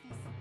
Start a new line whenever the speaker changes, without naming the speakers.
です。